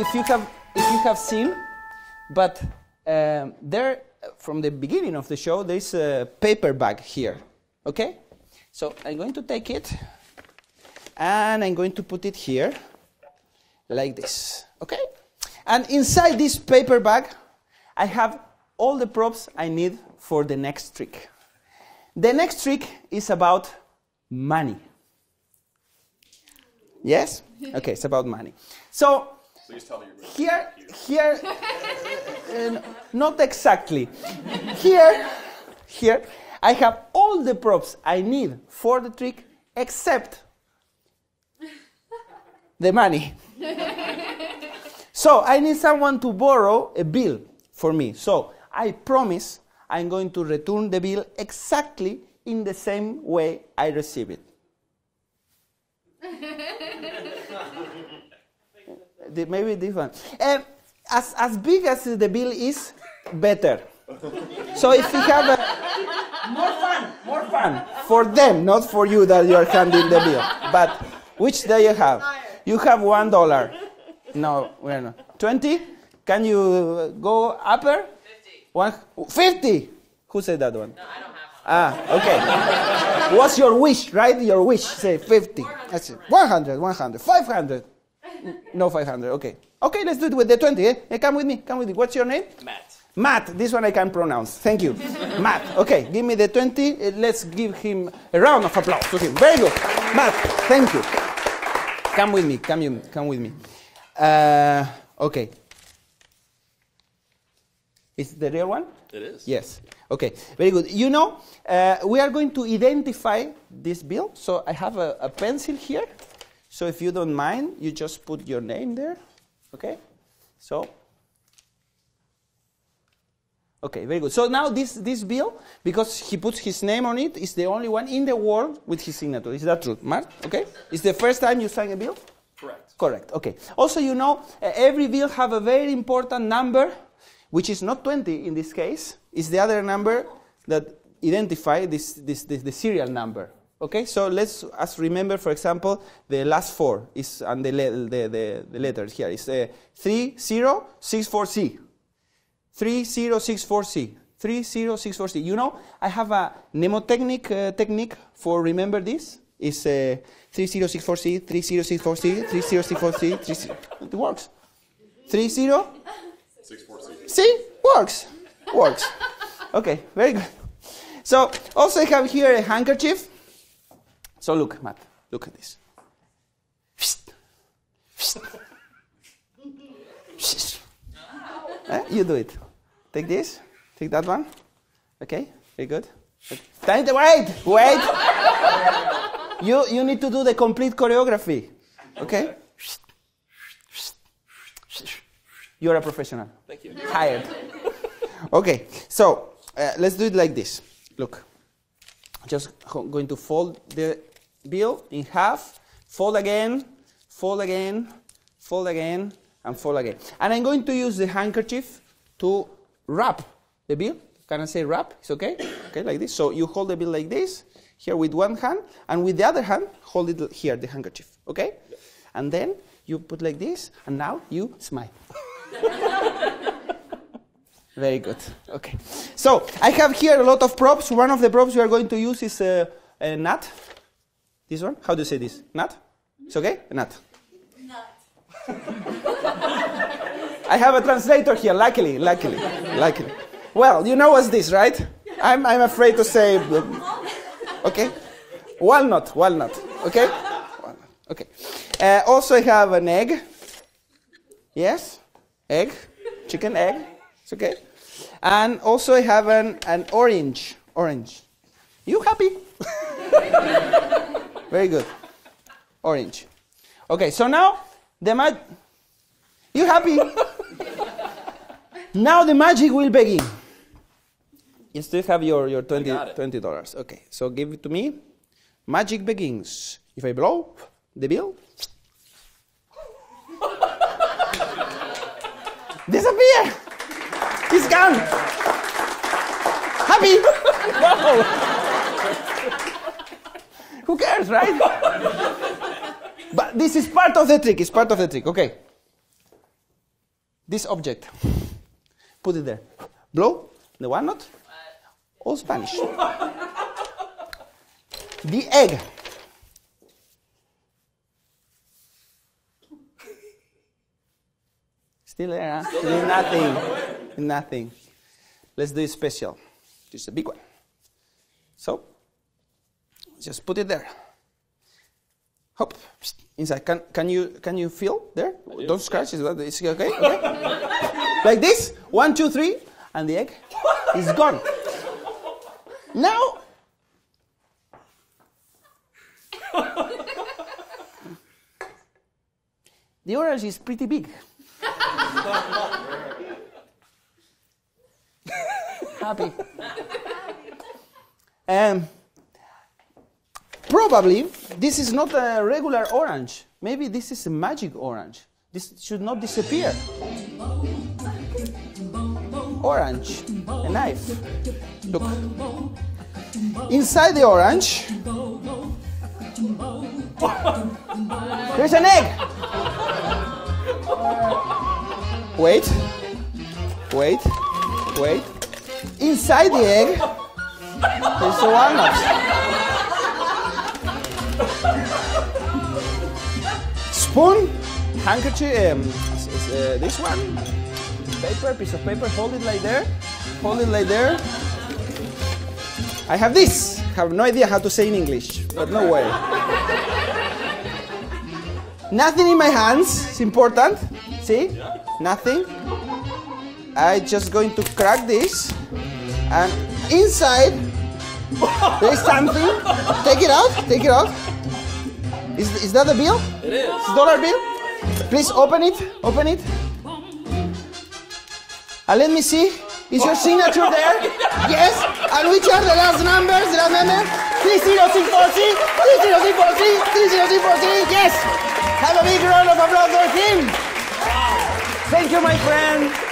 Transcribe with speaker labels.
Speaker 1: if you have if you have seen, but um, there from the beginning of the show there is a paper bag here. Okay, so I'm going to take it and I'm going to put it here like this. Okay, and inside this paper bag, I have all the props I need for the next trick. The next trick is about money. Yes? Okay, it's about money. So,
Speaker 2: Please tell me you're going
Speaker 1: here, here, uh, not exactly. Here, here, I have all the props I need for the trick except the money. so I need someone to borrow a bill for me. So I promise I'm going to return the bill exactly in the same way I receive it. The- Maybe different. Um, as, as big as the bill is, better. So if you have a, more fun, more fun for them, not for you that you are handing the bill. But which do you have? You have one dollar. No, we're not. Twenty? Can you go upper? Fifty. One, Fifty. Who said that one? No, I don't have one. Ah, okay. What's your wish, right? Your wish. Say 50. That's it. 100, 100, 500. No 500, okay. Okay, let's do it with the 20, eh? Eh, Come with me, come with me. What's your name?
Speaker 2: Matt.
Speaker 1: Matt, this one I can pronounce. Thank you. Matt, okay, give me the 20. Uh, Let's give him a round of applause to him. Very good. Matt, thank you. Come with me, come, you, come with me. Uh, okay. Is the real one?
Speaker 2: It is.
Speaker 1: Yes. Okay. Very good. You know, uh, we are going to identify this bill. So I have a, a pencil here. So if you don't mind, you just put your name there. Okay. So. Okay, very good. So now this, this bill, because he puts his name on it, is the only one in the world with his signature. Is that true, Mark? Okay. It's the first time you sign a bill.
Speaker 2: Correct.
Speaker 1: Correct. Okay. Also, you know, every bill have a very important number, which is not 20 in this case. It's the other number that identify this, this, this the serial number. Okay. So let's us remember, for example, the last four is and the le- the, the, the letters here is uh, three zero six four C. 3064C. 3064C. You know, I have a mnemonic uh, technique for remember this. It's uh, 3064C, 3064C, 3064C, 30. It works. 30?
Speaker 2: Six four C.
Speaker 1: See? Works. Works. Okay, very good. So, also I have here a handkerchief. So look, Matt, look at this. Eh, You do it. Take this. Take that one. Okay, very good. Time to wait, wait. you you need to do the complete choreography. Okay. You're a professional.
Speaker 2: Thank you.
Speaker 1: Hired. Okay, so uh, let's do it like this. Look, just going to fold the bill in half, fold again, fold again, fold again, and fold again. And I'm going to use the handkerchief to wrap the bill. Can I say wrap? It's okay? Okay, like this. So you hold the bill like this, here with one hand, and with the other hand, hold it here, the handkerchief. Okay? And then you put like this, and now you smile. Very good. Okay. So I have here a lot of props. One of the props we are going to use is a, a nut. This one. How do you say this? Nut. It's okay. Nut. nut. I have a translator here. Luckily, luckily, luckily. Well, you know what's this, right? I'm, I'm afraid to say. Okay. Walnut. Walnut. Okay. Walnut. Okay. Uh, also, I have an egg. Yes. Egg. Chicken egg. It's okay. And also I have an, an orange. Orange. You happy? Very good. Orange. Okay, so now the mag. You happy? now the magic will begin. You still have your, your 20 $20. Okay, so give it to me. Magic begins. If I blow the bill, disappear. He's gone. Happy? Wow. Who cares, right? but this is part of the trick. It's part of the trick. Okay. this object. Put it there. Blow the one not. All Spanish. the egg. Still there, huh? Still nothing. Nothing. Let's do it special. Just a big one. So, just put it there. Hop, inside. Can, can you can you feel there? Do. Don't scratch. Is that is okay? okay? like this. One, two, three, and the egg is gone. Now. the orange is pretty big. Happy. Um, probably this is not a regular orange. Maybe this is a magic orange. This should not disappear. Orange, a knife. Look. Inside the orange, there's an egg. Wait, wait, wait. Inside the egg, there's a walnut. Spoon, handkerchief, um, uh, this one, paper, piece of paper, hold it like there, hold it like there. I have this. Have no idea how to say in English, but no way. Nothing in my hands. It's important. See? Nothing. I just going to crack this, and inside there's something. Take it out. Take it out. Is, is that a bill?
Speaker 2: It is.
Speaker 1: It's dollar bill. Please open it. Open it. And let me see. Is your oh. signature there? Yes. And which are the last numbers? The last number? 30643, 30643, 30643. Yes. Have a big round of applause for him. Thank you, my friend.